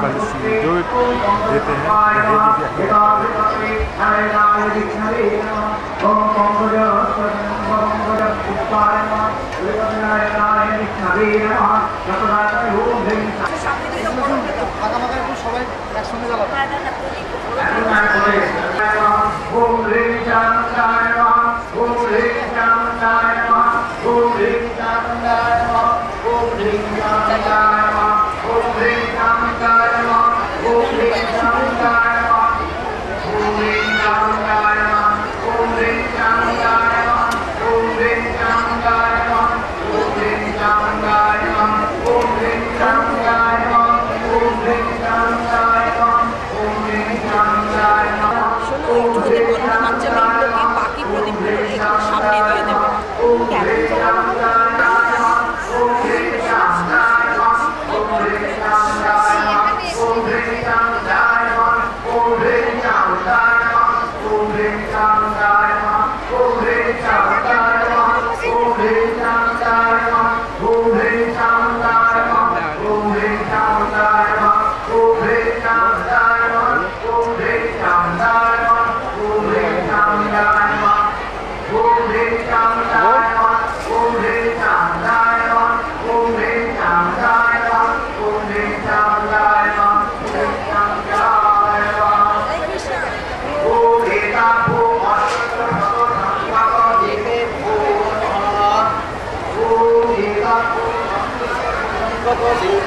बल जो देते हैं ফাঁকা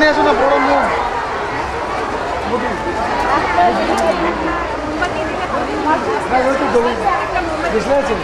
নিয়ে এসো না বড় মুখ বুঝলে আছে।